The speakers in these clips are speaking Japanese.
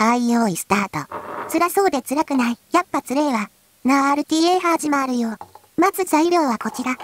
はい、用意スタート。辛そうで辛くない。やっぱつれえわ。なあ、RTA 始まるよ。まず材料はこちら。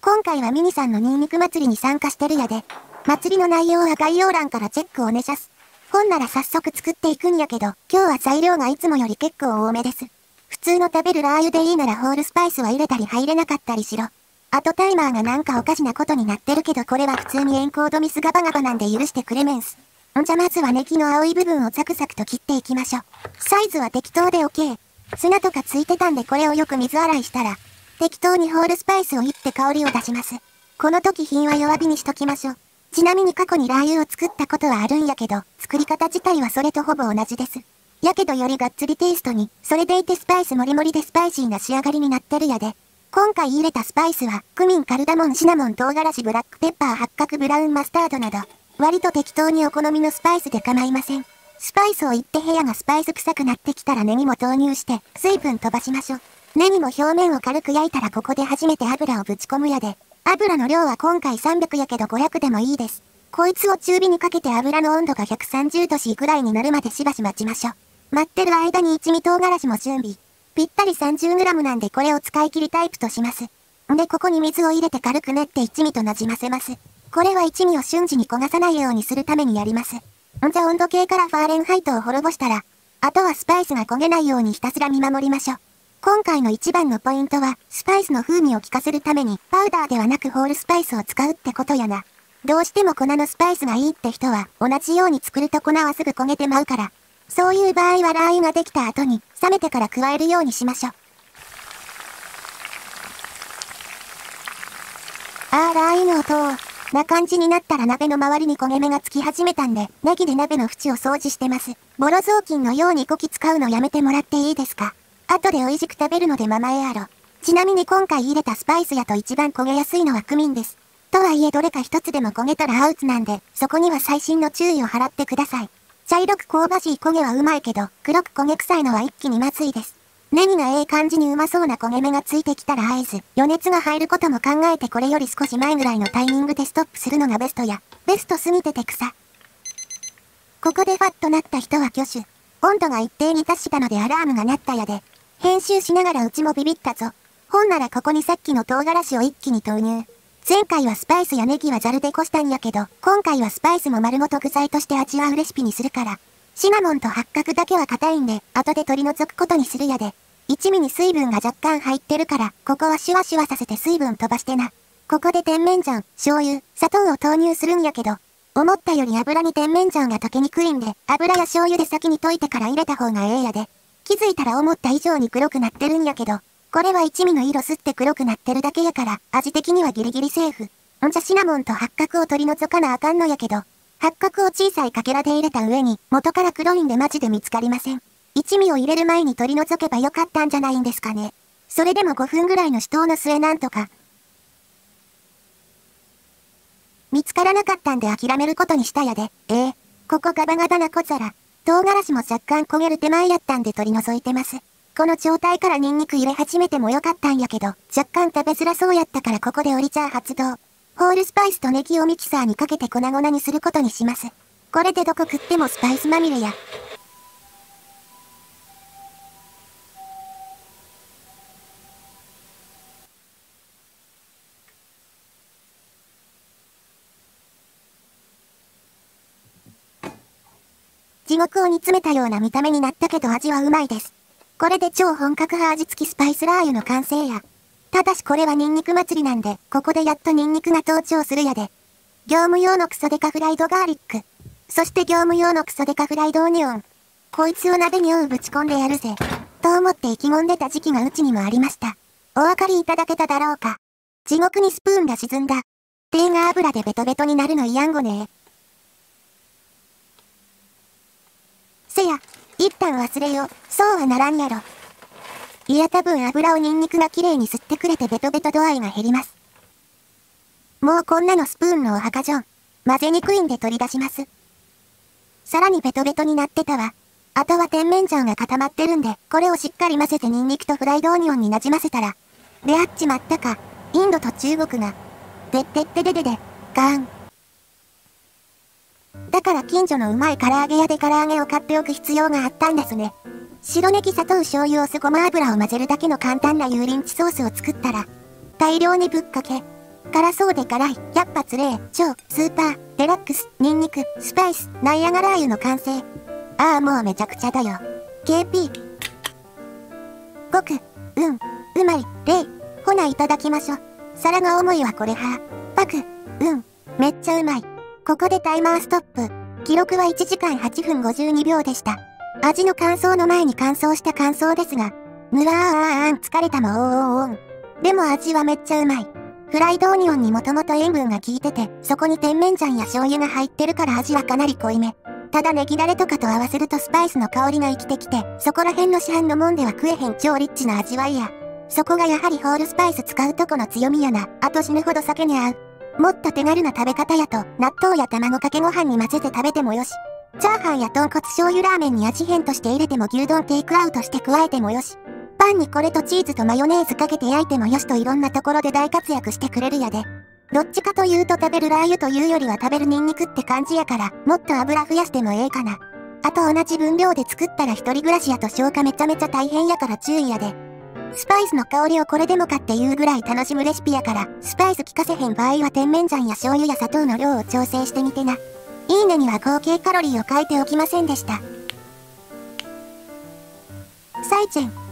今回はミニさんのニンニク祭りに参加してるやで。祭りの内容は概要欄からチェックおねしゃす。ほんなら早速作っていくんやけど、今日は材料がいつもより結構多めです。普通の食べるラー油でいいならホールスパイスは入れたり入れなかったりしろ。あとタイマーがなんかおかしなことになってるけどこれは普通にエンコードミスガバガバなんで許してくれメンス。んじゃまずはネギの青い部分をザクザクと切っていきましょう。サイズは適当で OK。砂とかついてたんでこれをよく水洗いしたら、適当にホールスパイスをいって香りを出します。この時火は弱火にしときましょう。ちなみに過去にラー油を作ったことはあるんやけど、作り方自体はそれとほぼ同じです。やけどよりがっつりテイストに、それでいてスパイスもりもりでスパイシーな仕上がりになってるやで。今回入れたスパイスは、クミン、カルダモン、シナモン、唐辛子、ブラックペッパー、八角、ブラウンマスタードなど、割と適当にお好みのスパイスで構いません。スパイスをいって部屋がスパイス臭くなってきたらネギも投入して、水分飛ばしましょう。ネギも表面を軽く焼いたらここで初めて油をぶち込むやで。油の量は今回300やけど500でもいいです。こいつを中火にかけて油の温度が130度 C くらいになるまでしばし待ちましょう。待ってる間に一味唐辛子も準備。ぴったり 30g なんでこれを使い切りタイプとします。でここに水を入れて軽く練って一味となじませます。これは一味を瞬時に焦がさないようにするためにやります。んじゃ温度計からファーレンハイトを滅ぼしたら、あとはスパイスが焦げないようにひたすら見守りましょう。今回の一番のポイントは、スパイスの風味を効かせるために、パウダーではなくホールスパイスを使うってことやな。どうしても粉のスパイスがいいって人は、同じように作ると粉はすぐ焦げてまうから。そういう場合はラー油ができた後に、冷めてから加えるようにしましょう。あーラー油の音を、な感じになったら鍋の周りに焦げ目がつき始めたんで、ネギで鍋の縁を掃除してます。ボロ雑巾のようにコキ使うのやめてもらっていいですか？後で美味しく食べるのでママエアロ。ちなみに今回入れたスパイスやと一番焦げやすいのはクミンです。とはいえどれか一つでも焦げたらアウツなんで、そこには細心の注意を払ってください。茶色く香ばしい焦げはうまいけど、黒く焦げ臭いのは一気にまずいです。ネギがええ感じにうまそうな焦げ目がついてきたら合図、余熱が入ることも考えてこれより少し前ぐらいのタイミングでストップするのがベストや、ベストすぎてて草。ここでファッとなった人は挙手。温度が一定に達したのでアラームが鳴ったやで、編集しながらうちもビビったぞ。ほんならここにさっきの唐辛子を一気に投入。前回はスパイスやネギはザルでこしたんやけど、今回はスパイスも丸ごと具材として味わうレシピにするから。シナモンと八角だけは硬いんで、後で取り除くことにするやで。一味に水分が若干入ってるから、ここはシュワシュワさせて水分飛ばしてな。ここで甜麺醤、醤油、砂糖を投入するんやけど、思ったより油に甜麺醤が溶けにくいんで、油や醤油で先に溶いてから入れた方がええやで。気づいたら思った以上に黒くなってるんやけど、これは一味の色吸って黒くなってるだけやから、味的にはギリギリセーフ。んじゃシナモンと八角を取り除かなあかんのやけど、八角を小さいかけらで入れた上に、元から黒いんでマジで見つかりません。一味を入れる前に取り除けばよかったんじゃないんですかね。それでも5分ぐらいの死闘の末なんとか。見つからなかったんで諦めることにしたやで。ええー、ここガバガバな小皿。唐辛子も若干焦げる手前やったんで取り除いてます。この状態からニンニク入れ始めてもよかったんやけど、若干食べづらそうやったからここでオリチャー発動。ホールスパイスとネギをミキサーにかけて粉々にすることにします。これでどこ食ってもスパイスまみれや。地獄を煮詰めたような見た目になったけど味はうまいです。これで超本格派味付きスパイスラー油の完成や。ただしこれはニンニク祭りなんで、ここでやっとニンニクが登場するやで。業務用のクソデカフライドガーリック。そして業務用のクソデカフライドオニオン。こいつを鍋にうぶち込んでやるぜ。と思って意気込んでた時期がうちにもありました。お分かりいただけただろうか。地獄にスプーンが沈んだ。低が油でベトベトになるのいやんごねせや、一旦忘れよ、そうはならんやろ。いや多分油をニンニクが綺麗に吸ってくれてベトベト度合いが減ります。もうこんなのスプーンのお墓じょん。混ぜにくいんで取り出します。さらにベトベトになってたわ。あとは甜麺醤が固まってるんで、これをしっかり混ぜてニンニクとフライドオニオンになじませたら、出会っちまったか、インドと中国が、てってってででで、ガーン。だから近所のうまい唐揚げ屋で唐揚げを買っておく必要があったんですね。白ネギ砂糖醤油お酢ごま油を混ぜるだけの簡単な油淋鶏ソースを作ったら、大量にぶっかけ、辛そうで辛い、100発例、超、スーパー、デラックス、ニンニク、スパイス、ナイアガラ油の完成。ああもうめちゃくちゃだよ。KP。ごく、うん、うまい、例。ほないただきましょ。皿が重いはこれは。パク、うん、めっちゃうまい。ここでタイマーストップ。記録は1時間8分52秒でした。味の感想の前に乾燥した感想ですが、むわーあん疲れたもおーおーおん。でも味はめっちゃうまい。フライドオニオンにもともと塩分が効いてて、そこに甜麺醤や醤油が入ってるから味はかなり濃いめ。ただネギダレとかと合わせるとスパイスの香りが生きてきて、そこら辺の市販のもんでは食えへん超リッチな味わいや。そこがやはりホールスパイス使うとこの強みやな。あと死ぬほど酒に合う。もっと手軽な食べ方やと、納豆や卵かけご飯に混ぜて食べてもよし。チャーハンや豚骨醤油ラーメンに味変として入れても牛丼テイクアウトして加えてもよし。パンにこれとチーズとマヨネーズかけて焼いてもよしといろんなところで大活躍してくれるやで。どっちかというと食べるラー油というよりは食べるニンニクって感じやから、もっと油増やしてもええかな。あと同じ分量で作ったら一人暮らしやと消化めちゃめちゃ大変やから注意やで。スパイスの香りをこれでもかっていうぐらい楽しむレシピやから、スパイス効かせへん場合は甜麺醤や醤油や砂糖の量を調整してみてな。いいねには合計カロリーを書いておきませんでした。サイチェン。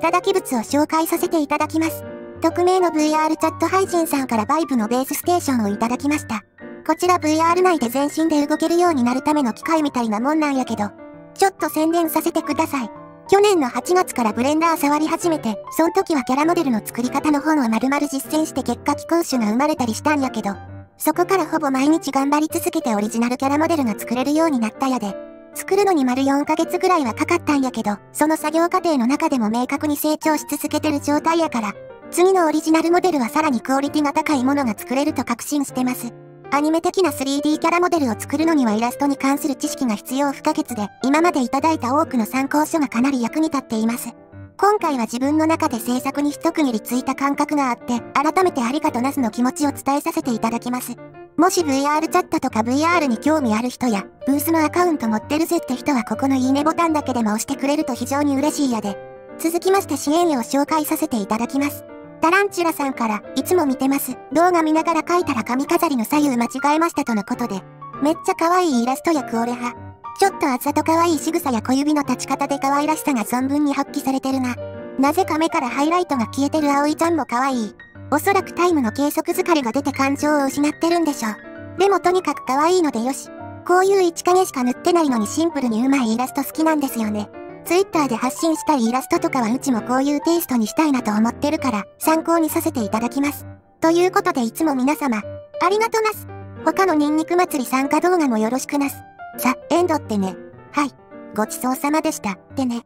いただき物を紹介させていただきます。匿名の VR チャット配信さんからバイブのベースステーションをいただきました。こちら VR 内で全身で動けるようになるための機械みたいなもんなんやけど、ちょっと宣伝させてください。去年の8月からブレンダー触り始めて、そん時はキャラモデルの作り方の本を丸々実践して結果気候種が生まれたりしたんやけど、そこからほぼ毎日頑張り続けてオリジナルキャラモデルが作れるようになったやで。作るのに丸4ヶ月ぐらいはかかったんやけど、その作業過程の中でも明確に成長し続けてる状態やから、次のオリジナルモデルはさらにクオリティが高いものが作れると確信してます。アニメ的な 3D キャラモデルを作るのにはイラストに関する知識が必要不可欠で、今までいただいた多くの参考書がかなり役に立っています。今回は自分の中で制作に一区切りついた感覚があって、改めてありがとなすの気持ちを伝えさせていただきます。もし VR チャットとか VR に興味ある人や、ブースのアカウント持ってるぜって人はここのいいねボタンだけでも押してくれると非常に嬉しいやで。続きまして支援を紹介させていただきます。タランチュラさんから、いつも見てます。動画見ながら書いたら髪飾りの左右間違えましたとのことで。めっちゃ可愛いイラストやクオレ派。ちょっとあざと可愛い仕草や小指の立ち方で可愛らしさが存分に発揮されてるな。なぜか目からハイライトが消えてる葵ちゃんも可愛い。おそらくタイムの計測疲れが出て感情を失ってるんでしょう。でもとにかく可愛いのでよし。こういう1影しか塗ってないのにシンプルにうまいイラスト好きなんですよね。Twitter で発信したいイラストとかはうちもこういうテイストにしたいなと思ってるから参考にさせていただきます。ということでいつも皆様、ありがとうなす。他のニンニク祭り参加動画もよろしくなす。さ、エンドってね。はい。ごちそうさまでした。ってね。